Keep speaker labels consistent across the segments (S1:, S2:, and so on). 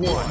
S1: one.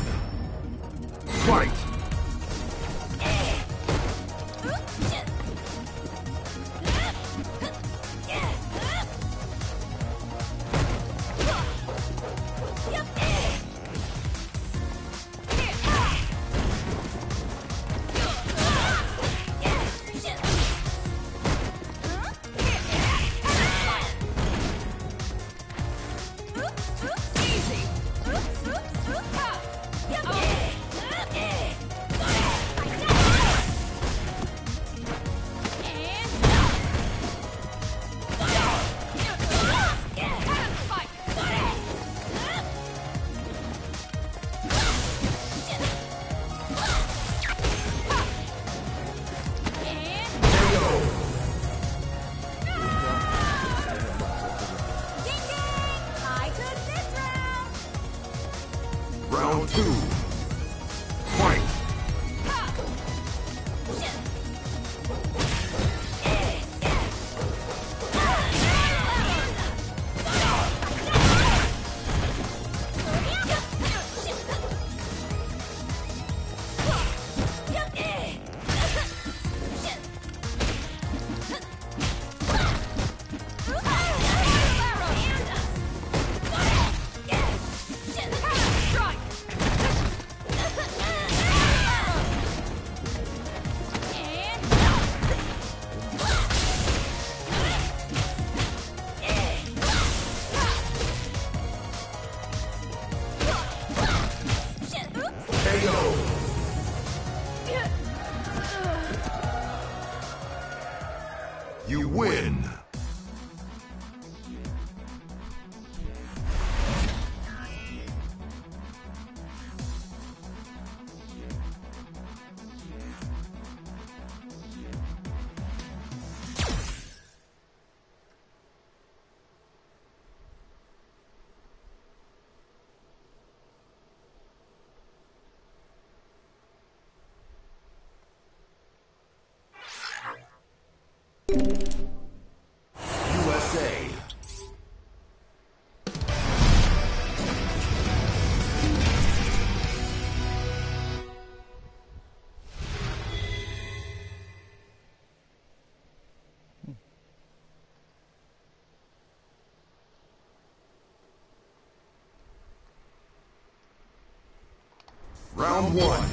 S1: Round one.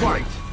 S1: Fight!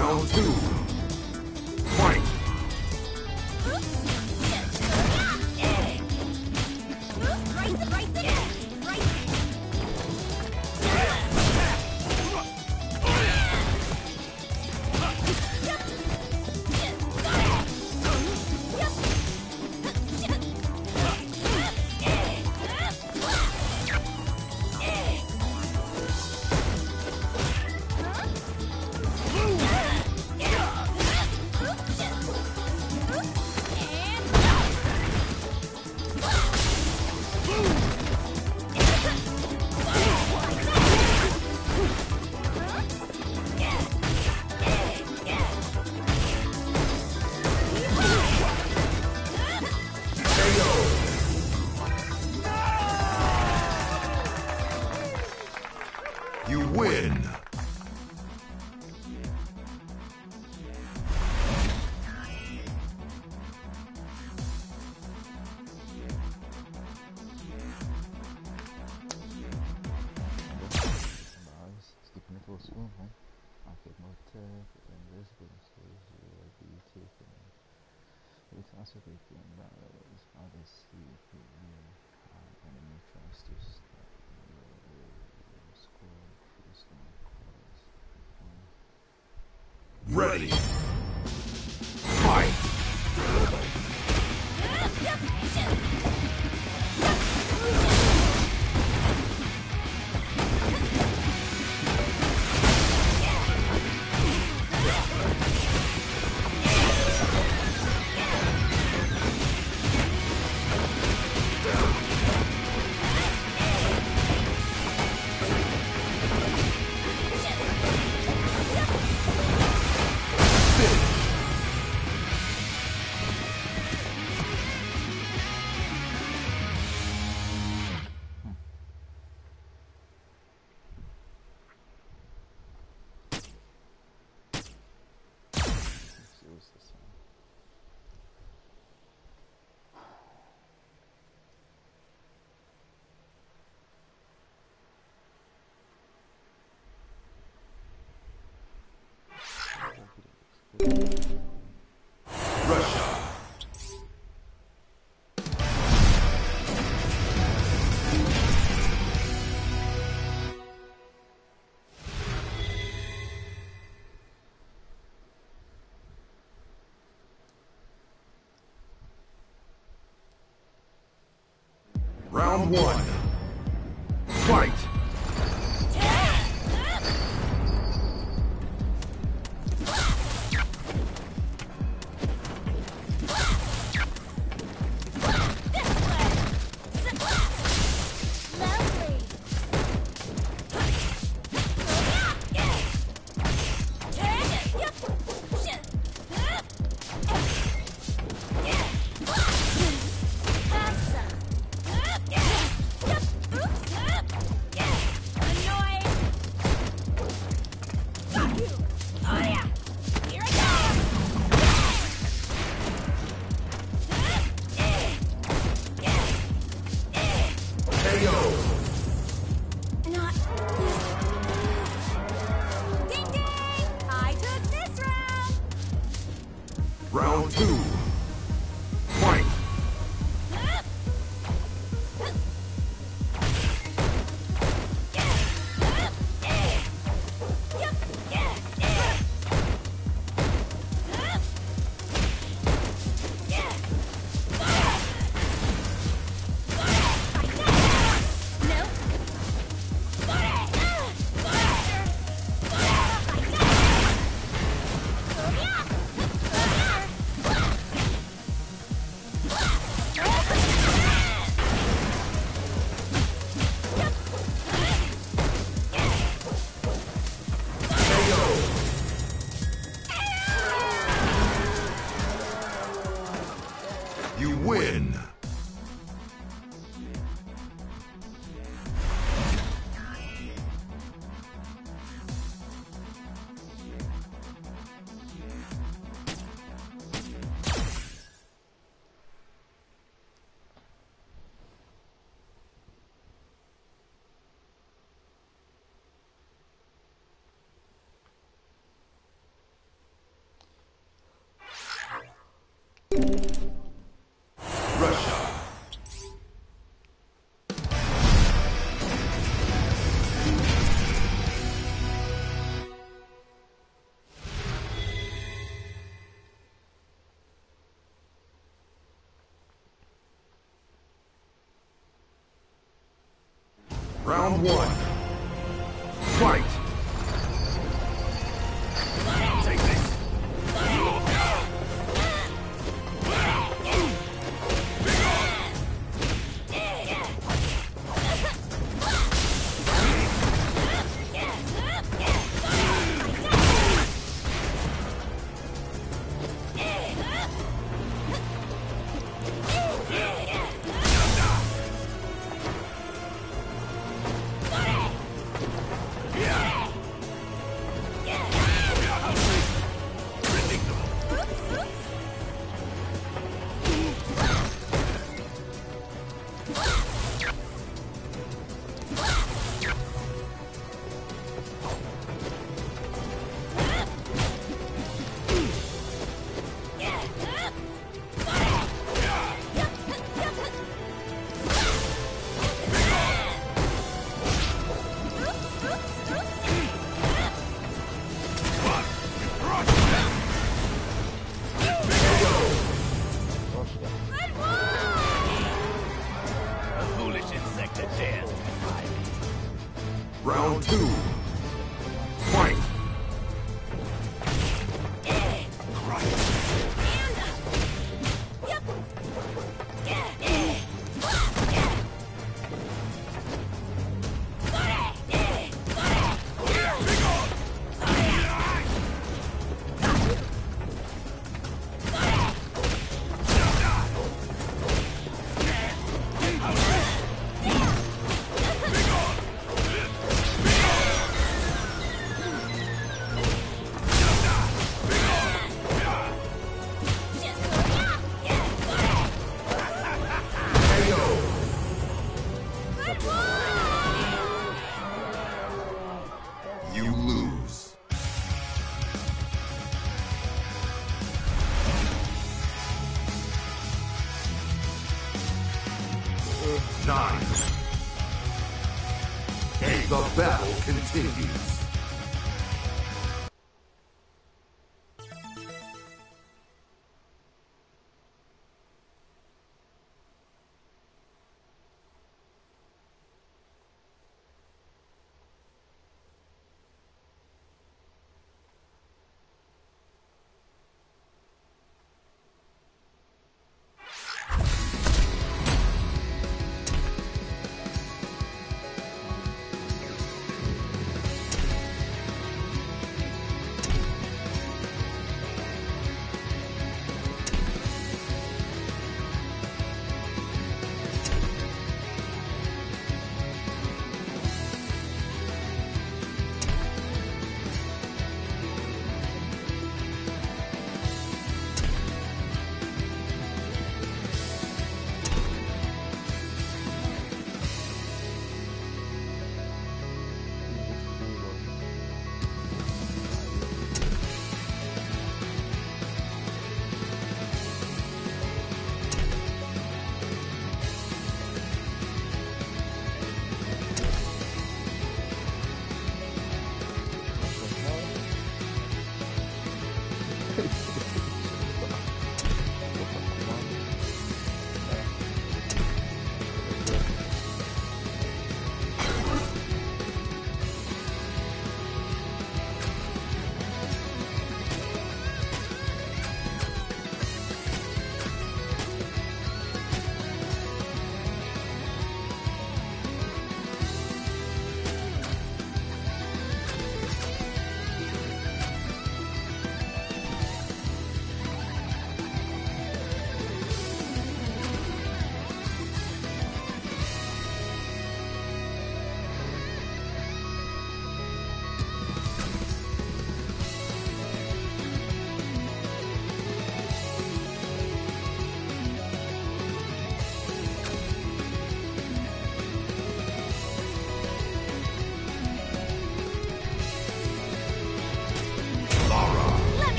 S1: Round two.
S2: It also became barrels how they sleep and enemy tries to stop the score is not close.
S1: Ready! One.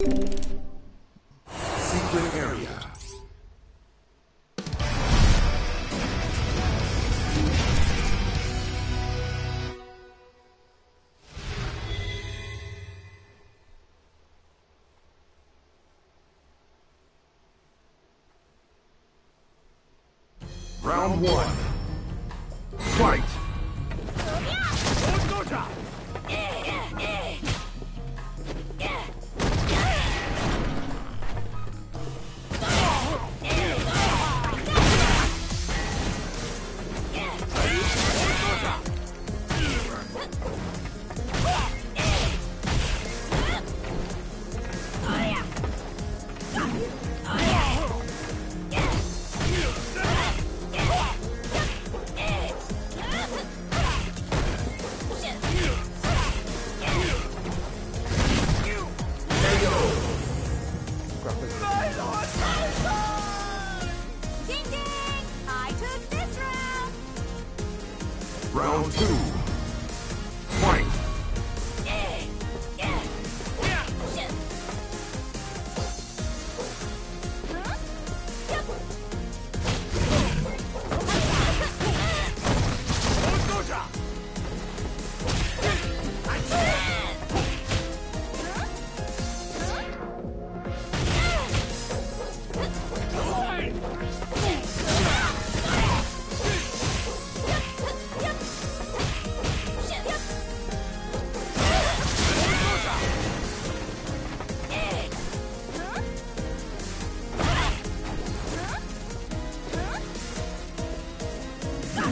S1: Secret area. Round one. Fight!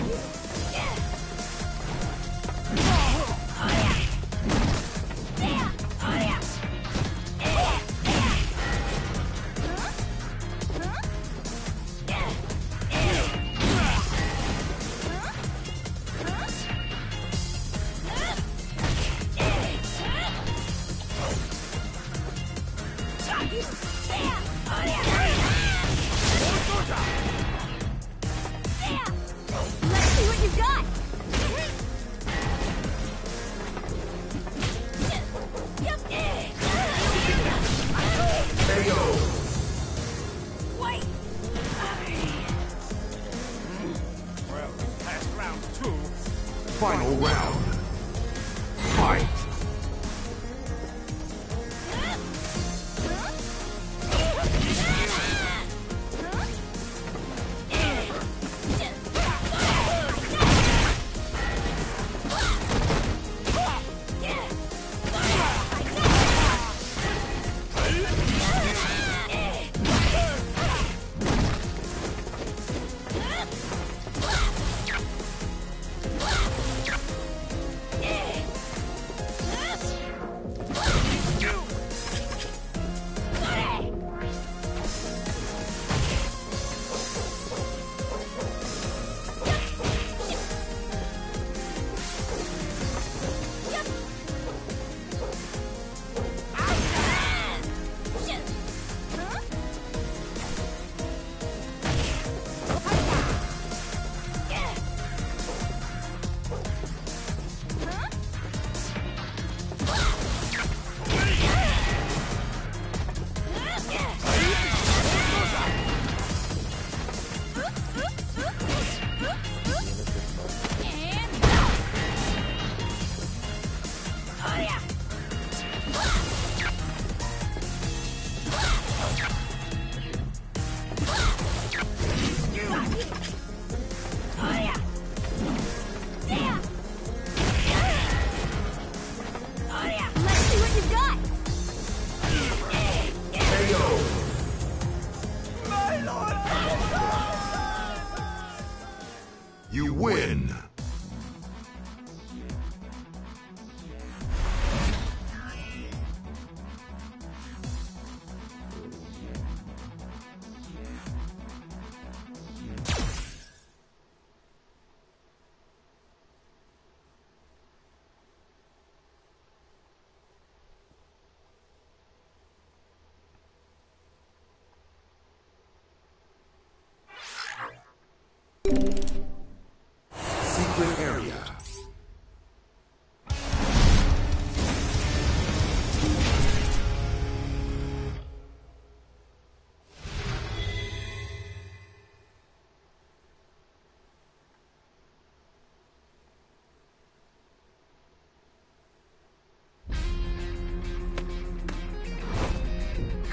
S2: Let's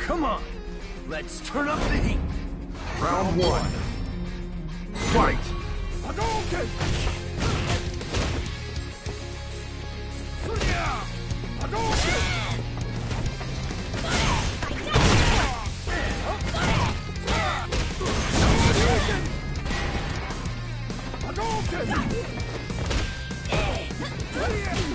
S2: Come on, let's turn up the heat.
S1: Round one. Fight!
S2: Hadouken! Sunya! Hadouken! Hadouken! Hadouken!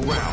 S1: Final.